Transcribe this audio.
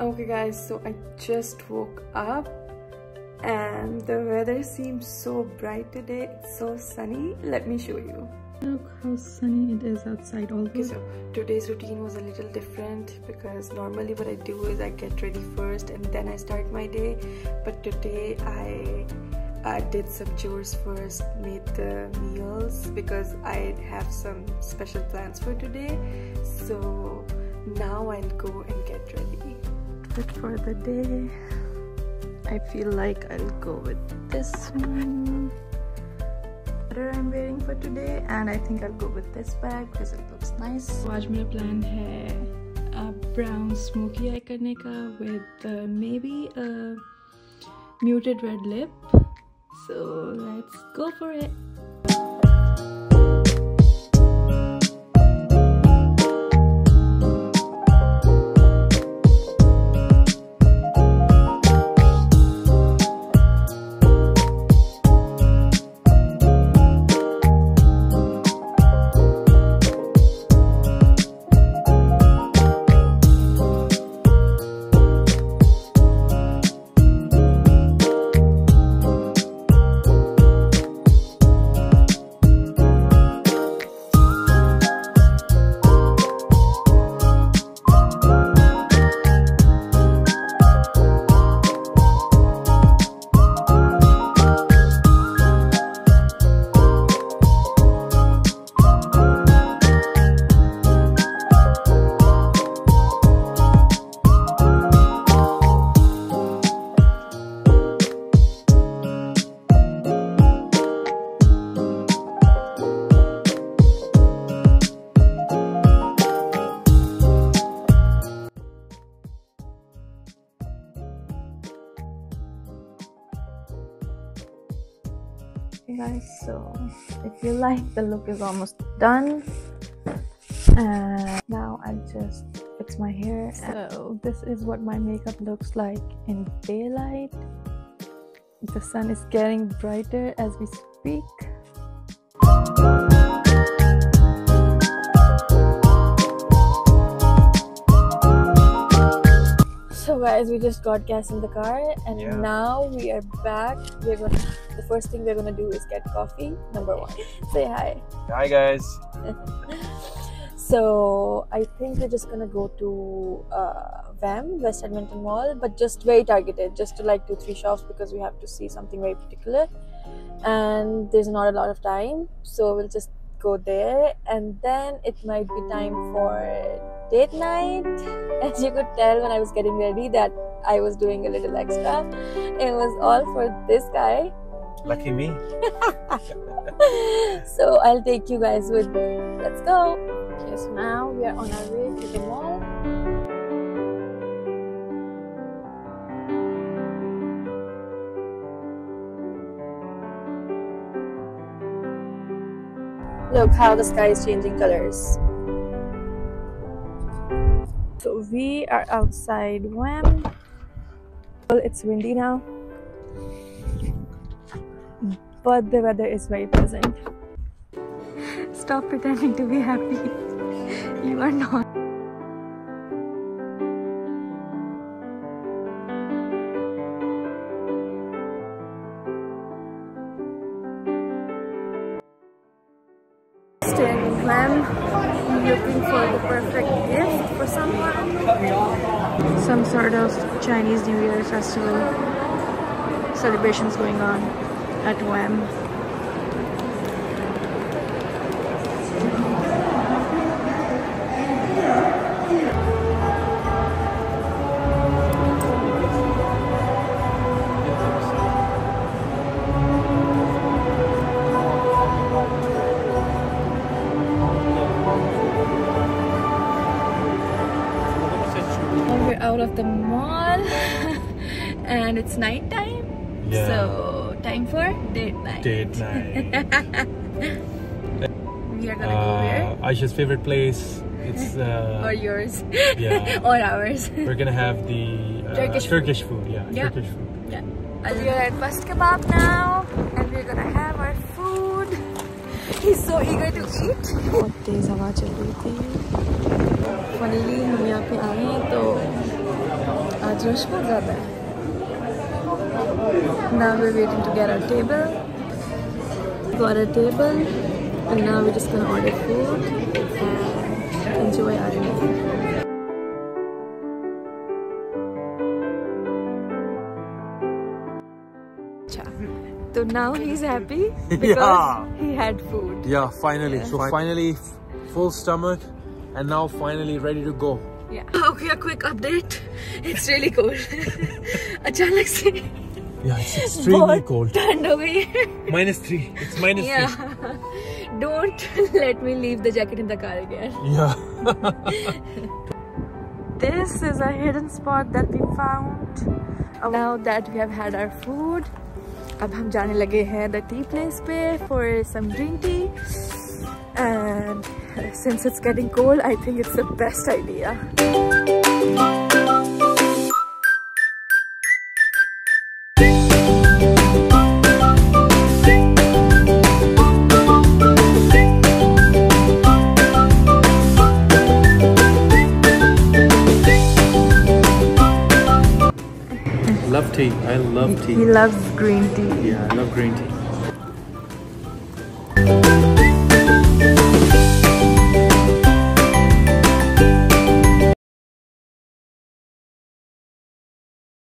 Okay guys, so I just woke up and the weather seems so bright today. It's so sunny. Let me show you. Look how sunny it is outside although. Okay, so today's routine was a little different because normally what I do is I get ready first and then I start my day. But today I uh, did some chores first, made the meals because I have some special plans for today. So now I'll go and But for the day, I feel like I'll go with this one I'm wearing for today and I think I'll go with this bag because it looks nice. So आज मेरा plan है a brown smoky eye करने का with uh, maybe a muted red lip. So let's go for it. Guys so if you like the look is almost done. And now I'll just fix my hair. So this is what my makeup looks like in daylight. The sun is getting brighter as we speak guys we just got gas in the car and yeah. now we are back. We're gonna the first thing we're gonna do is get coffee number one. Say hi. Hi guys. So i think we're just gonna go to uh, WEM west edmonton mall but just very targeted just to like two three shops because we have to see something very particular. And there's not a lot of time so we'll just go there and then it might be time for date night. As you could tell when i was getting ready that i was doing a little extra. It was all for this guy. Lucky me. So i'll take you guys with me. Let's go. Okay so now we are on our way to the mall. Look how the sky is changing colors. So we are outside WEM. Well, it's windy now, but the weather is very pleasant. Stop pretending to be happy. You are not. Looking for the perfect gift for someone. Some sort of Chinese New Year festival celebrations going on at WEM. out of the mall and it's night time. Yeah. So time for date night. Date night. we are gonna uh, go where? Aisha's favorite place. It's uh, or yours. Yeah. or ours. We're gonna have the uh, Turkish, Turkish food. food. Yeah, yeah. Turkish food. Yeah. we are at Bust Kebab now and we're gonna have our food. He's so eager to eat. बहुत तेज हवा चल रही थी finally हम यहाँ पे आए तो now we're waiting to get our table. Got our table and now we're just gonna order food and enjoy our evening. So now he's happy because yeah. he had food. Yeah, finally. So finally full stomach and now finally ready to go. Yeah. Okay, a quick update. It's really cold. अचानक से Yeah, it's extremely बहुत cold. ठंड हो गई है. Minus three. It's minus Yeah. Don't let me leave the jacket in the car again. three. Yeah. This is a hidden spot that we found. Now that we have had our food, अब हम जाने लगे हैं the tea place पे for some green tea. And since it's getting cold, I think it's the best idea. love tea. I love tea. He loves green tea. Yeah, I love green tea.